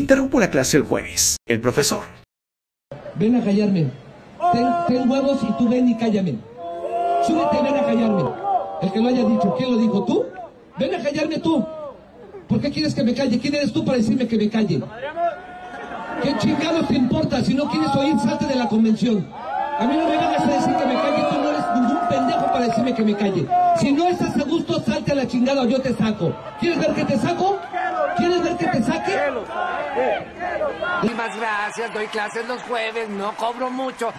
interrumpo la clase el jueves. El profesor. Ven a callarme. Ten, ten huevos y tú ven y cállame. Súbete y ven a callarme. El que lo haya dicho, ¿quién lo dijo? ¿Tú? Ven a callarme tú. ¿Por qué quieres que me calle? ¿Quién eres tú para decirme que me calle? ¿Qué chingados te importa? Si no quieres oír, salte de la convención. A mí no me vengas a decir que me calle, tú no eres ningún pendejo para decirme que me calle. Si no estás a gusto, salte a la chingada o yo te saco. ¿Quieres ver que te saco? ¿Quieres ver que te saque? Muchísimas gracias, doy clases los jueves, no cobro mucho.